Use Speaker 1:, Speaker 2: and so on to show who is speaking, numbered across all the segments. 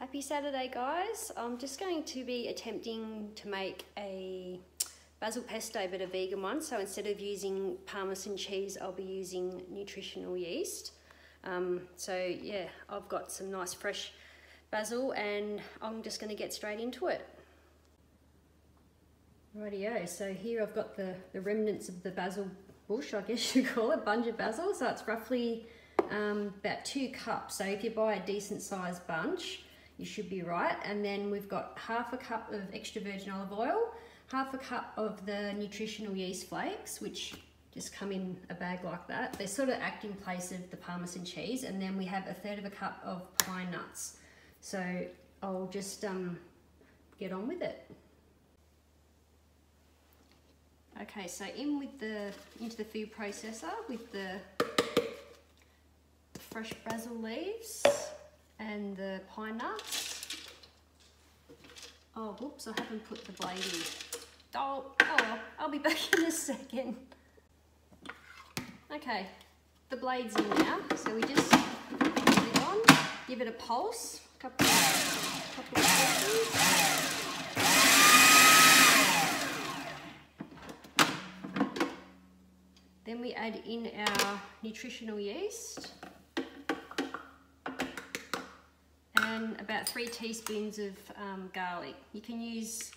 Speaker 1: Happy Saturday guys. I'm just going to be attempting to make a basil pesto but a vegan one. So instead of using parmesan cheese, I'll be using nutritional yeast. Um, so yeah, I've got some nice fresh basil and I'm just going to get straight into it. Rightio, so here I've got the, the remnants of the basil bush, I guess you call it, bunch of basil. So it's roughly um, about two cups. So if you buy a decent sized bunch, you should be right. And then we've got half a cup of extra virgin olive oil, half a cup of the nutritional yeast flakes, which just come in a bag like that. They sort of act in place of the Parmesan cheese. And then we have a third of a cup of pine nuts. So I'll just um, get on with it. Okay, so in with the into the food processor with the fresh basil leaves and the pine nuts. Oh, whoops, I haven't put the blade in. Oh, oh, I'll be back in a second. Okay, the blade's in now, so we just put it on, give it a pulse, couple of, couple of. Then we add in our nutritional yeast. About three teaspoons of um, garlic. You can use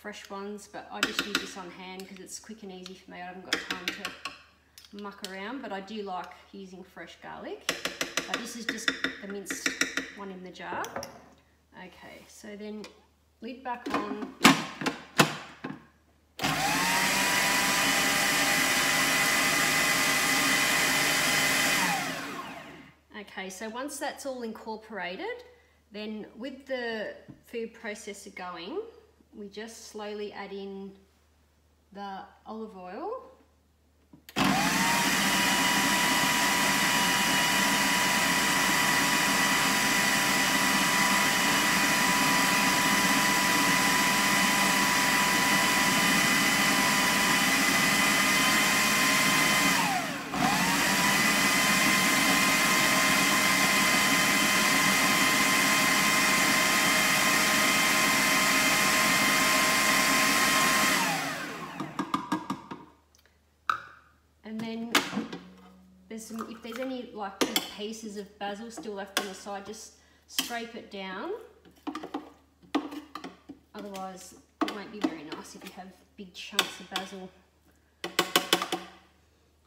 Speaker 1: fresh ones, but I just use this on hand because it's quick and easy for me. I haven't got time to muck around, but I do like using fresh garlic. But this is just the minced one in the jar. Okay, so then lid back on. Okay, so once that's all incorporated, then with the food processor going, we just slowly add in the olive oil there's some, if there's any like pieces of basil still left on the side, just scrape it down. Otherwise, it won't be very nice if you have big chunks of basil.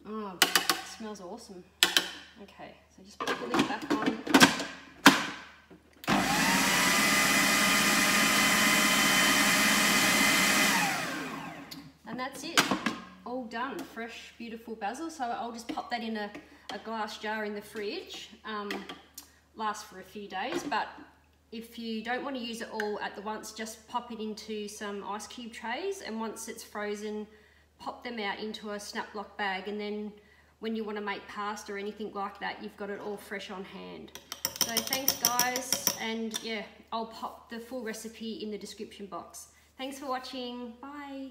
Speaker 1: Oh, it smells awesome. Okay, so just put the lid back on. And that's it all done, fresh, beautiful basil. So I'll just pop that in a, a glass jar in the fridge. Um, last for a few days, but if you don't want to use it all at the once, just pop it into some ice cube trays and once it's frozen, pop them out into a snap lock bag and then when you want to make pasta or anything like that, you've got it all fresh on hand. So thanks guys, and yeah, I'll pop the full recipe in the description box. Thanks for watching, bye.